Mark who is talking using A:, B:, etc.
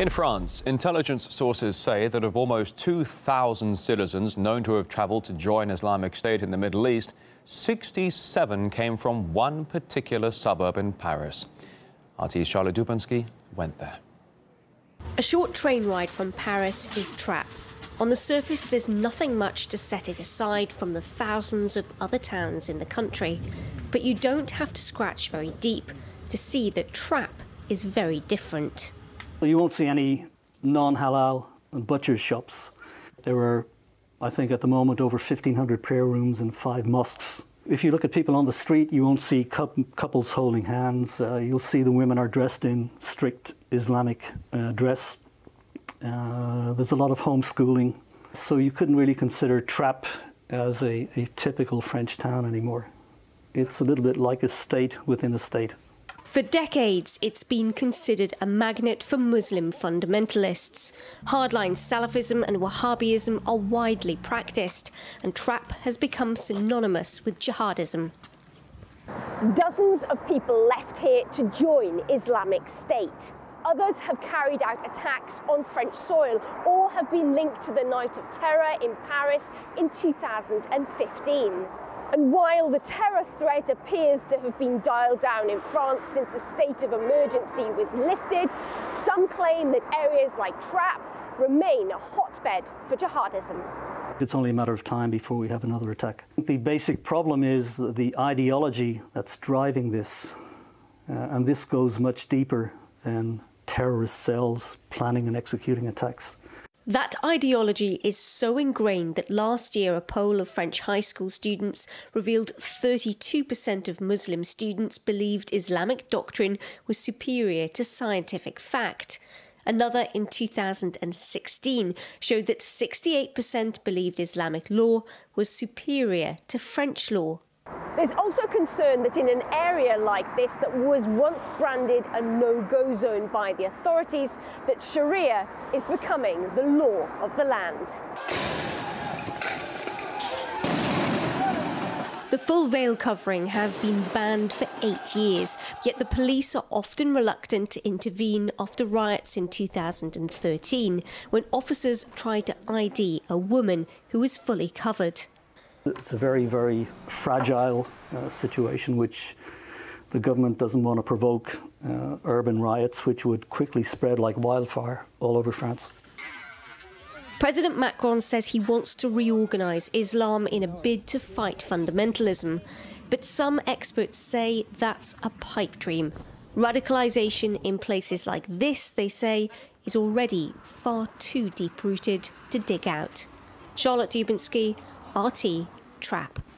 A: In France, intelligence sources say that of almost 2,000 citizens known to have travelled to join Islamic State in the Middle East, 67 came from one particular suburb in Paris. RT's Charlotte Dubenskij went there.
B: A short train ride from Paris is Trappes. On the surface, there's nothing much to set it aside from the thousands of other towns in the country. But you don't have to scratch very deep to see that Trappes is very different.
C: You won't see any non-halal butcher's shops. There are, I think at the moment, over 1,500 prayer rooms and five mosques. If you look at people on the street, you won't see couples holding hands. Uh, you'll see the women are dressed in strict Islamic uh, dress. Uh, there's a lot of homeschooling. So you couldn't really consider Trappes as a, a typical French town anymore. It's a little bit like a state within a state.
B: For decades, it's been considered a magnet for Muslim fundamentalists. Hardline Salafism and Wahhabism are widely practiced, and Trappes has become synonymous with jihadism.
D: Dozens of people left here to join Islamic State. Others have carried out attacks on French soil or have been linked to the Night of Terror in Paris in 2015. And while the terror threat appears to have been dialed down in France since the state of emergency was lifted, some claim that areas like Trappes remain a hotbed for jihadism.
C: It's only a matter of time before we have another attack. The basic problem is the ideology that's driving this, uh, and this goes much deeper than terrorist cells planning and executing attacks.
B: That ideology is so ingrained that last year a poll of French high school students revealed 32% of Muslim students believed Islamic doctrine was superior to scientific fact. Another in 2016 showed that 68% believed Islamic law was superior to French law.
D: There's also concern that in an area like this that was once branded a no-go zone by the authorities, that Sharia is becoming the law of the land.
B: The full veil covering has been banned for eight years, yet the police are often reluctant to intervene after riots in 2013, when officers tried to ID a woman who was fully covered.
C: It's a very, very fragile uh, situation which the government doesn't want to provoke uh, urban riots which would quickly spread like wildfire all over France.
B: President Macron says he wants to reorganise Islam in a bid to fight fundamentalism. But some experts say that's a pipe dream. Radicalisation in places like this, they say, is already far too deep rooted to dig out. Charlotte Dubenskij, RT Trappes.